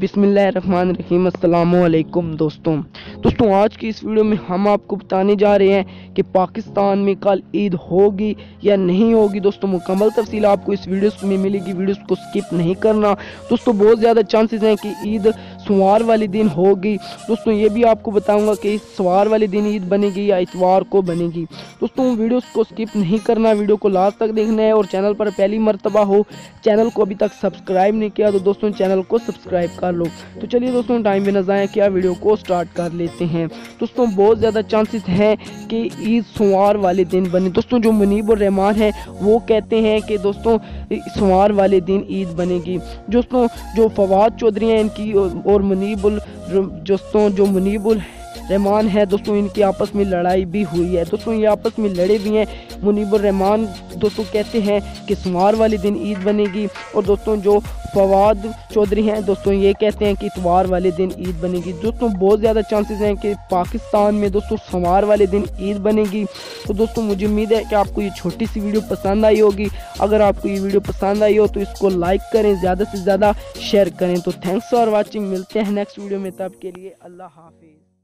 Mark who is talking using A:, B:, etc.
A: بسم اللہ الرحمن الرحیم، السلام علیکم دوستوں۔ دوستوں، آج کی اس ویڈیو میں ہم آپ کو بتانے جا رہے ہیں کہ پاکستان میں کل عید ہوگی یا نہیں ہوگی۔ دوستوں، مکمل تفصیل آپ کو اس ویڈیوز میں ملے گی۔ ویڈیوز کو سکپ نہیں کرنا۔ دوستوں، بہت زیادہ چانسز ہیں کہ عید سوار والی دن ہوگی۔ دوستوں یہ بھی آپ کو بتاؤں گا کہ اس سوار والی دن عید بنے گی یا اتوار کو بنے گی۔ دوستوں ویڈیوز کو سکپ نہیں کرنا، ویڈیو کو لاسٹ تک دیکھنا ہے اور چینل پر پہلی مرتبہ ہو، چینل کو ابھی تک سبسکرائب نہیں کیا تو دوستوں چینل کو سبسکرائب کر لو۔ تو چلیے دوستوں ٹائم بھی نہ ضائع کیا ویڈیو کو سٹارٹ کر لیتے ہیں۔ دوستوں بہت زیادہ چانسز ہیں کہ عید سوار والے دن بنے۔ دوستوں جو منیب الرحمان ہیں، وہ کہتے ہیں کہ دوستوں سوار والے دن عید بنے گی۔ دوستوں جو فواد چودھری ہیں، ان کی اور منیب ال دوستوں جو منیب ال رحمان ہے دوستوں ان کی آپس میں لڑائی بھی ہوئی ہے۔ دوستوں یہ آپس میں لڑے بھی ہیں۔ منیب الرحمان دوستوں کہتے ہیں کہ سمار والی دن عید بنے گی۔ اور دوستوں جو فواد چودھری ہیں دوستوں یہ کہتے ہیں کہ اتوار والے دن عید بنے گی۔ دوستوں بہت زیادہ چانسز ہیں کہ پاکستان میں دوستوں سمار والے دن عید بنے گی۔ تو دوستوں مجھے امید ہے کہ آپ کو یہ چھوٹی سی ویڈیو پسند آئی ہوگی۔ اگر آپ کو یہ ویڈیو پسند آئی ہو تو اس کو لائک کریں، زیادہ سے زیادہ شیئر کریں۔ تو تھینکس فار واچنگ ملتے ہیں نیکسٹ ویڈیو میں، تب کے لیے اللہ حافظ۔